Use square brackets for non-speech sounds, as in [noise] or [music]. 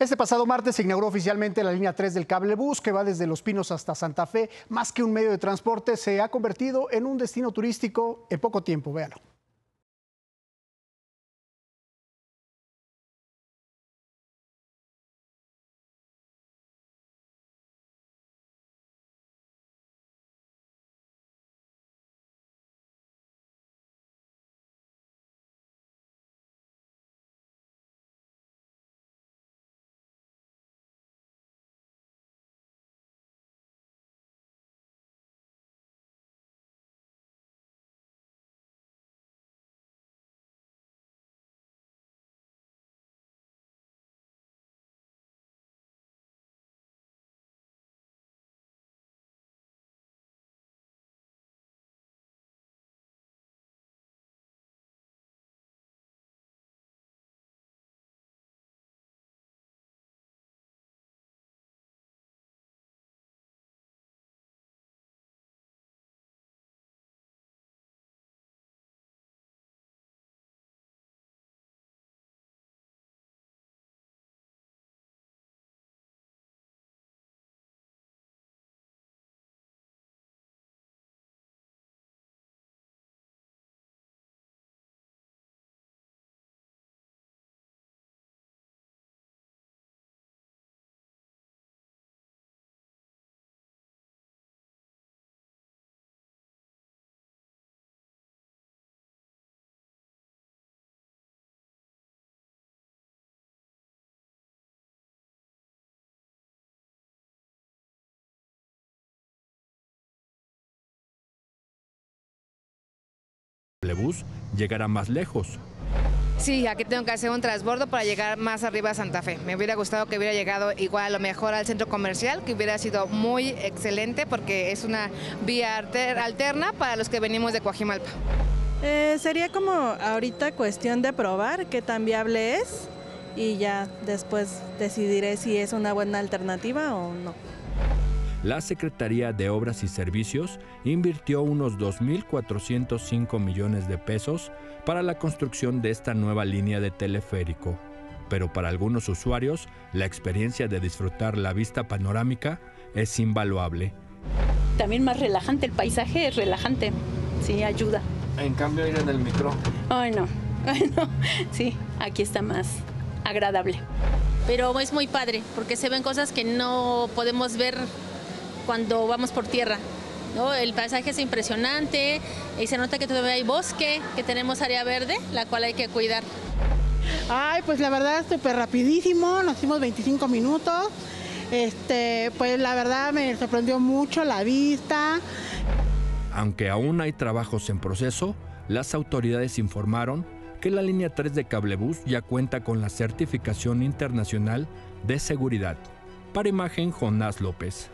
Este pasado martes se inauguró oficialmente la línea 3 del cablebús que va desde Los Pinos hasta Santa Fe. Más que un medio de transporte, se ha convertido en un destino turístico en poco tiempo. Véanlo. Bus llegará más lejos. Sí, aquí tengo que hacer un transbordo para llegar más arriba a Santa Fe. Me hubiera gustado que hubiera llegado igual a lo mejor al centro comercial, que hubiera sido muy excelente porque es una vía alterna para los que venimos de Coajimalpa. Eh, sería como ahorita cuestión de probar qué tan viable es y ya después decidiré si es una buena alternativa o no la Secretaría de Obras y Servicios invirtió unos 2.405 millones de pesos para la construcción de esta nueva línea de teleférico. Pero para algunos usuarios, la experiencia de disfrutar la vista panorámica es invaluable. También más relajante, el paisaje es relajante, sí, ayuda. En cambio, ir en el micro. Ay, no, [laughs] ay, no, sí, aquí está más agradable. Pero es muy padre, porque se ven cosas que no podemos ver cuando vamos por tierra. ¿no? El paisaje es impresionante y se nota que todavía hay bosque, que tenemos área verde, la cual hay que cuidar. Ay, pues la verdad súper rapidísimo, nos hicimos 25 minutos. Este, pues la verdad me sorprendió mucho la vista. Aunque aún hay trabajos en proceso, las autoridades informaron que la línea 3 de Cablebús ya cuenta con la certificación internacional de seguridad. Para imagen, Jonás López.